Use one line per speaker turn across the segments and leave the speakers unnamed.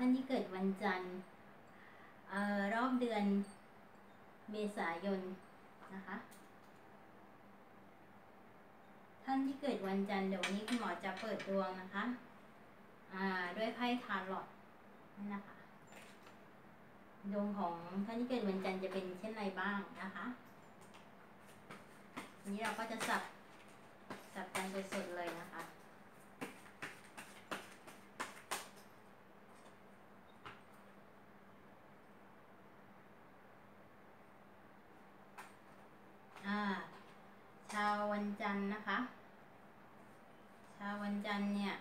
ท่านที่เกิดวันจันทร์รอบเดือนเมษายนนะคะ ท่านที่เกิดวันจันทร์เดี๋ยววันนี้คุณหมอจะเปิดดวงนะคะด้วยไพ่ทาร์ลอตนะคะดวงของท่านที่เกิดวันจันทร์จะเป็นเช่นไรบ้างนะคะนนี้เราก็จะสับสับกันสดๆเลยนะคะชาววันจันทร์นะคะ ช วันเนี่ย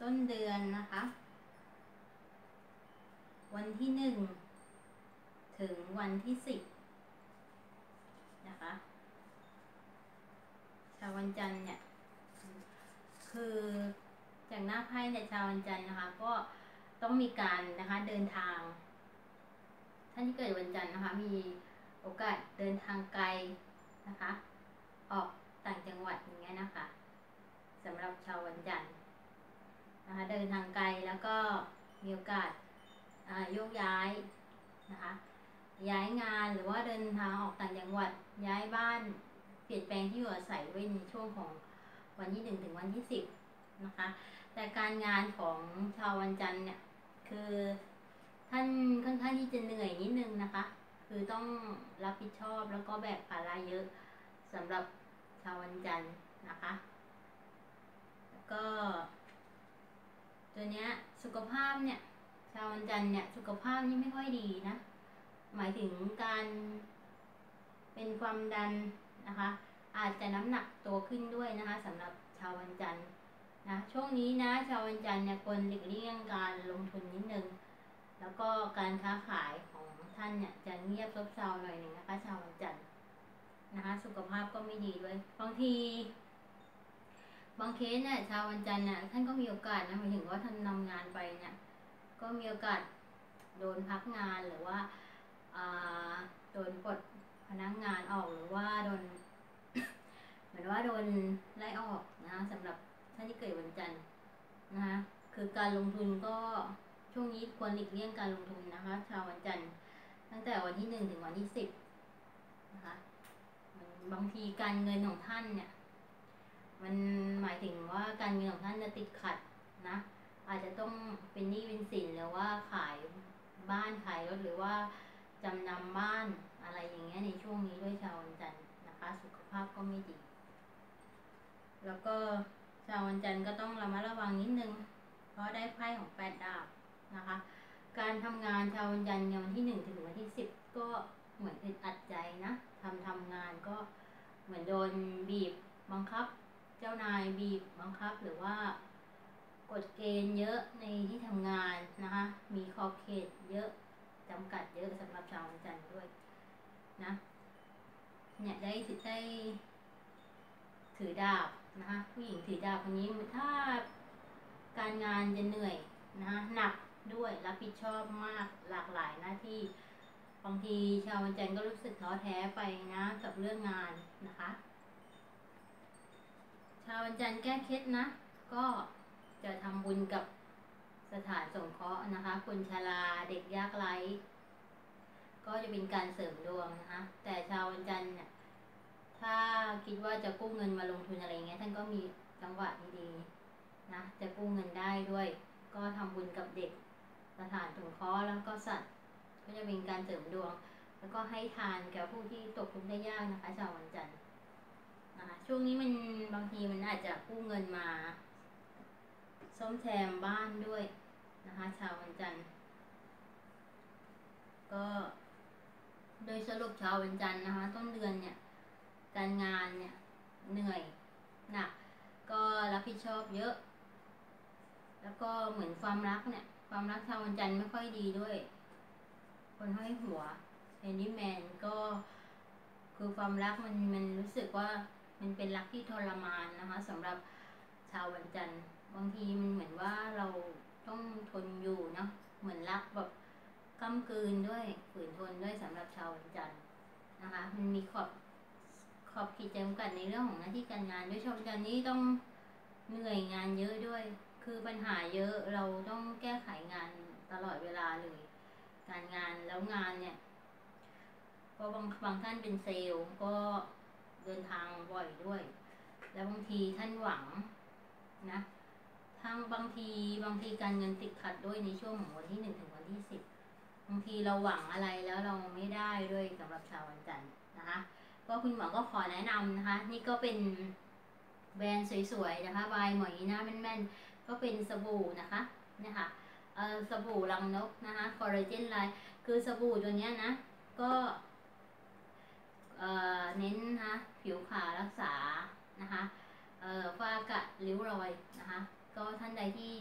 ต้นเดือนนะคะ วันที่หนึ่งถึงวันที่สิบนะคะชาววันจันทร์เนี่ย คือจากหน้าไพ่ในชาววันจันทร์นะคะ ก็ต้องมีการนะคะเดินทาง ท่านที่เกิดวันจันทร์นะคะ มีโอกาสเดินทางไกลนะคะ ออกต่างจังหวัดอย่างเงี้ยนะคะ สำหรับชาววันจันทร์นะคะเดินทางไกลแล้วก็มีโอกาสโยกย้ายนะคะย้ายงานหรือว่าเดินทางออกต่างจังหวัดย้ายบ้านเปลี่ยนแปลงที่อยู่อาศัยไว้ในช่วงของวันที่หนึ่งถึงวันที่สิบนะคะแต่การงานของชาววันจันทร์เนี่ยคือท่านค่อนข้างที่จะเหนื่อยนิดนึงนะคะ คือต้องรับผิดชอบแล้วก็แบกภาระเยอะสำหรับชาววันจันทร์นะคะ ก็ ตัวเนี้ยสุขภาพเนี่ยชาววันจันทร์เนี่ยสุขภาพนี่ไม่ค่อยดีนะ หมายถึงการเป็นความดันนะคะ อาจจะน้ำหนักตัวขึ้นด้วยนะคะสำหรับชาววันจันทร์นะช่วงนี้นะชาววันจันทร์เนี่ยควรหลีกเลี่ยงการลงทุนนิดนึงแล้วก็การค้าขายของท่านเนี่ยจะเงียบซบเซาหน่อยหนึ่งนะคะ ชาววันจันทร์นะคะ สุขภาพก็ไม่ดีด้วยบางที บางเคสเนี่ยชาววันจันทร์เนี่ยท่านก็มีโอกาสนะหมายถึงว่าท่านนำงานไปเนี่ยก็มีโอกาสโดนพักงานหรือว่าโดนปลดพนักงานออกหรือว่าโดนเหมือนว่าโดนไล่ออกนะคะสำหรับท่านที่เกิดวันจันทร์นะคะคือการลงทุนก็ช่วงนี้ควรหลีกเลี่ยงการลงทุนนะคะ ชาววันจันทร์ตั้งแต่วันที่หนึ่งถึงวันที่สิบนะคะบางทีการเงินของท่านเนี่ย มันหมายถึงว่าการเงินของท่านจะติดขัดนะ อาจจะต้องเป็นหนี้เป็นสินหรือว่าขายบ้านขายรถหรือว่าจำนำบ้านอะไรอย่างเงี้ยในช่วงนี้ด้วยชาววันจันทร์นะคะ สุขภาพก็ไม่ดี แล้วก็ชาววันจันทร์ก็ต้องระมัดระวังนิดนึง เพราะได้ไพ่ของแปดดาบนะคะ การทำงานชาววันจันทร์ในวันที่หนึ่งถึงวันที่สิบก็เหมือนอึดอัดใจนะทำทำงานก็เหมือนโดนบีบบังคับ เจ้านายบีบบังคับหรือว่ากฎเกณฑ์เยอะในที่ทำงานนะคะ มีขอบเขตเยอะจำกัดเยอะสำหรับชาววันจันทร์ด้วยนะเนี่ยได้ถือได้ถือดาบนะคะผู้หญิงถือดาบคนนี้ถ้าการงานจะเหนื่อยนะคะหนักด้วยรับผิดชอบมากหลากหลายหน้าที่บางทีชาววันจันทร์ก็รู้สึกท้อแท้ไปนะกับเรื่องงานนะคะ ชาววันจันทร์แก้เคล็ดนะ ก็จะทำบุญกับสถานสงเคราะห์นะคะ คนชราเด็กยากไร้ก็จะเป็นการเสริมดวงนะคะ แต่ชาววันจันทร์เนี่ยถ้าคิดว่าจะกู้เงินมาลงทุนอะไรเงี้ยท่านก็มีจังหวะดีๆนะจะกู้เงินได้ด้วย ก็ทำบุญกับเด็กสถานสงเคราะห์แล้วก็สัตว์ ก็จะเป็นการเสริมดวง แล้วก็ให้ทานแก่ผู้ที่ตกทุกข์ได้ยากนะคะ ชาววันจันทร์นะคะช่วงนี้มันบางที อาจจะกู้เงินมาซ่อมแซมบ้านด้วยนะคะ ชาววันจันทร์ ก็โดยสรุปชาววันจันทร์นะคะ ต้นเดือนเนี่ย การงานเนี่ยเหนื่อยหนัก ก็รับผิดชอบเยอะ แล้วก็เหมือนความรักเนี่ย ความรักชาววันจันทร์ไม่ค่อยดีด้วย คนห้อยหัวเฮนนี่แมนก็คือความรักมันมันรู้สึกว่า มันเป็นรักที่ทรมานนะคะสำหรับชาววันจันทร์บางทีมันเหมือนว่าเราต้องทนอยู่เนาะเหมือนรักแบบก้ำกืนด้วยฝืนทนด้วยสำหรับชาววันจันทร์นะคะ มันมีขอบขอบขีดจำกัดในเรื่องของหน้าที่การงานด้วยชาววันจันทร์นี้ต้องเหนื่อยงานเยอะด้วย คือปัญหาเยอะเราต้องแก้ไขงานตลอดเวลาเลย การงานแล้วงานเนี่ยก็บางบางท่านเป็นเซลล์ก็ เดินทางบ่อยด้วย แล้วบางทีท่านหวังนะทางบางทีบางทีการเงินติดขัดด้วยในช่วงของวันที่หนึ่งถึงวันที่สิบบางทีเราหวังอะไรแล้วเราไม่ได้ด้วยสำหรับชาววันจันทร์นะคะก็คุณหมอก็ขอแนะนำนะคะ นี่ก็เป็นแบรนด์สวยๆนะคะบายหมอยหน้าแม่นๆก็เป็นสบู่นะคะเนี่ยค่ะเออสบู่รังนกนะคะคอลลาเจนไลน์คือสบู่ตัวเนี้ยนะก็ เน้นนะผิวขาวรักษานะคะเอ่อฝ้ากระริ้วรอยนะคะก็ท่านใดที่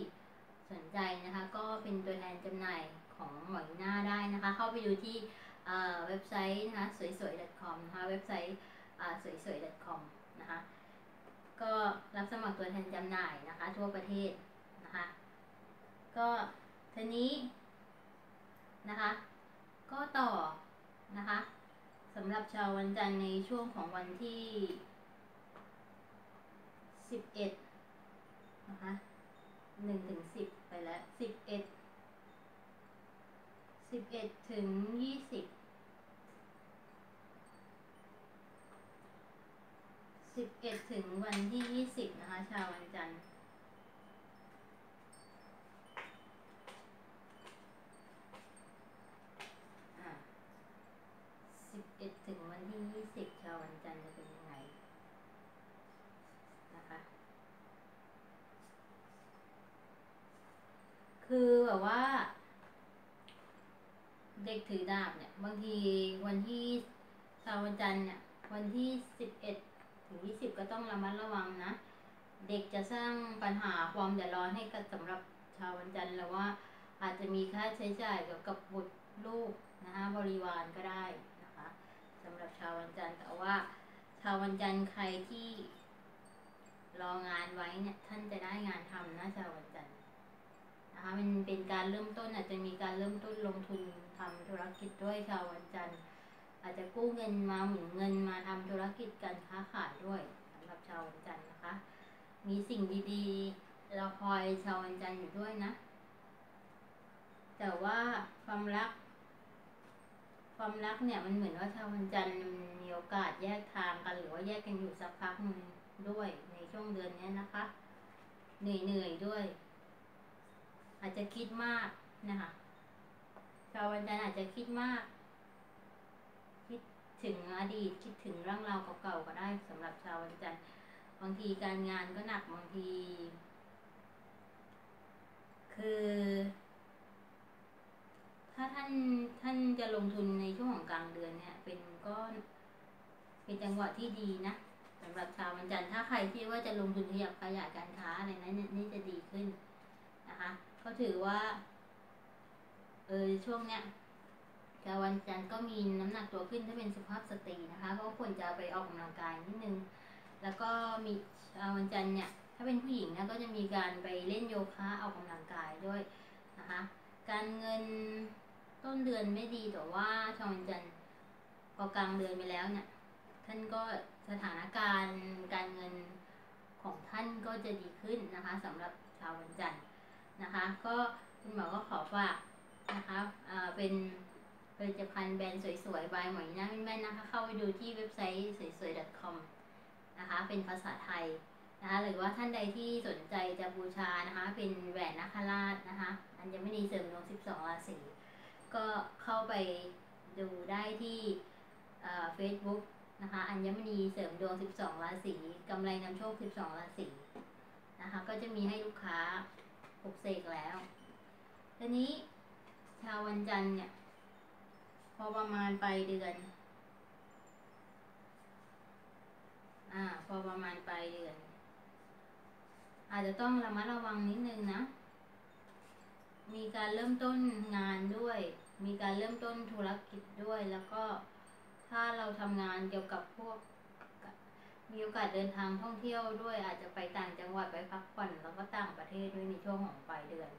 สนใจนะคะ ก็เป็นตัวแทนจำหน่ายของหมอยหน้าได้นะคะ เข้าไปดูที่เอ่อเว็บไซต์นะคะสวยๆ .com นะคะเว็บไซต์อ่าสวยๆ .com นะคะก็รับสมัครตัวแทนจำหน่ายนะคะ ทั่วประเทศนะคะ ก็ทีนี้นะคะ ก็ต่อำหรับชาววันจันทร์ในช่วงของวันที่สิบเอ็ดนะคะหนึ่งถึงสิบไปแล้วสิบเอ็ดสิบเอ็ดถึงยี่สิบสิบเอ็ดถึงวันที่ยี่สิบนะคะ ชาววันจันทร์ สิบเอ็ดถึงวันที่ยี่สิบชาววันจันทร์จะเป็นยังไงนะคะ คือแบบว่า เด็กถือดาบเนี่ย บางทีวันที่ชาววันจันทร์เนี่ย วันที่สิบเอ็ดถึงยี่สิบก็ต้องระมัดระวังนะ เด็กจะสร้างปัญหาความเดือดร้อนให้กับสำหรับชาววันจันทร์แล้วว่าอาจจะมีค่าใช้จ่ายเกี่ยวกับบุตรลูกนะคะบริวารก็ได้ สำหรับชาววันจันทร์แต่ว่า ชาววันจันทร์ใครที่รองานไว้เนี่ยท่านจะได้งานทำนะชาววันจันทร์นะคะมันเป็นการเริ่มต้นอาจจะมีการเริ่มต้นลงทุนทำธุรกิจด้วยชาววันจันทร์อาจจะกู้เงินมาหมุนเงินมาทำธุรกิจการค้าขายด้วยสำหรับชาววันจันทร์นะคะ มีสิ่งดีๆเราคอยชาววันจันทร์อยู่ด้วยนะ แต่ว่าความรัก ความรักเนี่ยมันเหมือนว่าชาววันจันทร์มันมีโอกาสแยกทางกัน หรือว่าแยกกันอยู่สักพักหนึ่งด้วยในช่วงเดือนนี้นะคะ เหนื่อยเหนื่อยๆด้วย อาจจะคิดมากนะคะชาววันจันทร์อาจจะคิดมาก คิดถึงอดีตคิดถึงเรื่องราวเก่าๆก็ได้สำหรับชาววันจันทร์บางทีการงานก็หนักบางที คือาท่านท่านจะลงทุนในช่วงของกลางเดือนเนี่ย เป็นก็เป็นจังหวะที่ดีนะสำหรับชาววันจันทร์ถ้าใครที่ว่าจะลงทุนขยับขยายการค้าอะไรนั้นนี่จะดีขึ้นนะคะก็ถือว่าเออช่วงเนี้ยชาววันจันทร์ก็มีน้ำหนักตัวขึ้นถ้าเป็นสุภาพสตรีนะคะก็ควรจะไปออกกำลังกายนิดนึงแล้วก็มีชาววันจันทร์เนี่ย ถ้าเป็นผู้หญิงนะก็จะมีการไปเล่นโยคะออกกำลังกายด้วยนะคะการเงิน ต้นเดือนไม่ดีแต่ว่าชาววันจันทร์พอกลางเดือนไปแล้วเนี่ย ท่านก็สถานการณ์การเงินของท่านก็จะดีขึ้นนะคะสำหรับชาววันจันทร์นะคะ ก็คุณหมอก็ขอฝากนะคะอ่าเป็นผลิตภัณฑ์แบรนด์สวยๆบายหมอยน้าแม่นๆนะคะ เข้าไปดูที่เว็บไซต์สวยๆ .com นะคะ เป็นภาษาไทยนะคะหรือว่าท่านใดที่สนใจจะบูชานะคะ เป็นแหวนนาคราชนะคะ อัญมณีเสริมดวง 12 ราศี ก็เข้าไปดูได้ที่เฟซบุ๊กนะคะอัญมณีเสริมดวง 12 ราศีกำไรนำโชค 12 ราศีนะคะ ก็จะมีให้ลูกค้าปลุกเสกแล้วทีนี้ชาววันจันทร์เนี่ย พอประมาณปลายเดือน อ่า พอประมาณปลายเดือน อาจจะต้องระมัดระวังนิดนึงนะ มีการเริ่มต้นงานด้วย มีการเริ่มต้นธุรกิจด้วย แล้วก็ถ้าเราทำงานเกี่ยวกับพวก มีโอกาสเดินทางท่องเที่ยวด้วย อาจจะไปต่างจังหวัดไปพักผ่อนแล้วก็ต่างประเทศด้วยในช่วงของปลายเดือน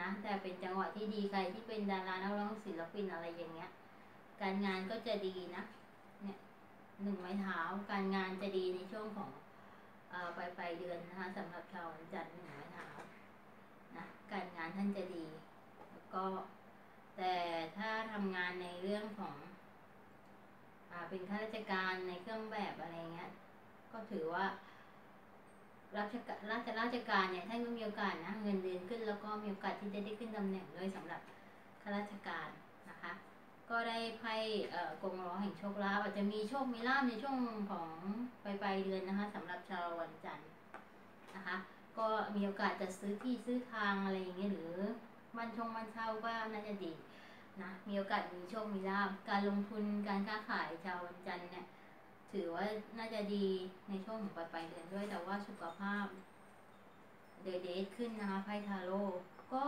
นะแต่เป็นจังหวะที่ดีใครที่เป็นดารานักร้องศิลปินอะไรอย่างเงี้ย การงานก็จะดีนะ เนี่ยหนึ่งไม้เท้าการงานจะดีในช่วงของอปลายปลายเดือนนะคะสำหรับชาวจันทร์หนึ่งไม้เท้านะการงานท่านจะดี แล้วก็ แต่ถ้าทำงานในเรื่องของอเป็นข้าราชการในเครื่องแบบอะไรเงี้ย ก็ถือว่าราชการราชราชการเนี่ยท่านก็มีโอกาสนะเงินเดือนขึ้น แล้วก็มีโอกาสที่จะได้ขึ้นตำแหน่งด้วยสำหรับข้าราชการนะคะ ก็ได้ไพ่เอ่อกงล้อแห่งโชคลาภอาจจะมีโชคมีลาภในช่วงของปลายปลายเดือนนะคะสำหรับชาววันจันทร์นะคะ ก็มีโอกาสจะซื้อที่ซื้อทางอะไรอย่างเงี้ยหรือ มันชงมันเช่าก็น่าจะดีนะมีโอกาสมีโชคมีลาภการลงทุนการค้าขายชาววันจันทร์เนี่ย ถือว่าน่าจะดีในช่วงของปลายปลายๆเดือนด้วยแต่ว่าสุขภาพเดย์เดทขึ้นนะคะไพ่ทาโร่ก็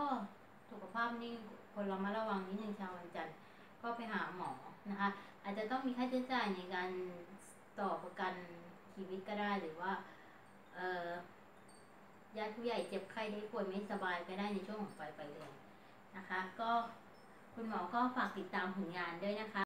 สุขภาพนี่คนเรามาระวังนิดนึงชาววันจันทร์ก็ไปหาหมอนะคะ อาจจะต้องมีค่าใช้จ่ายในการต่อประกันชีวิตก็ได้หรือว่า เอ่อ ญาติผู้ใหญ่เจ็บไข้ได้ป่วยไม่สบายก็ได้ในช่วงของปลายปลายเดือนนะคะ ก็คุณหมอก็ฝากติดตามผลงานด้วยนะคะ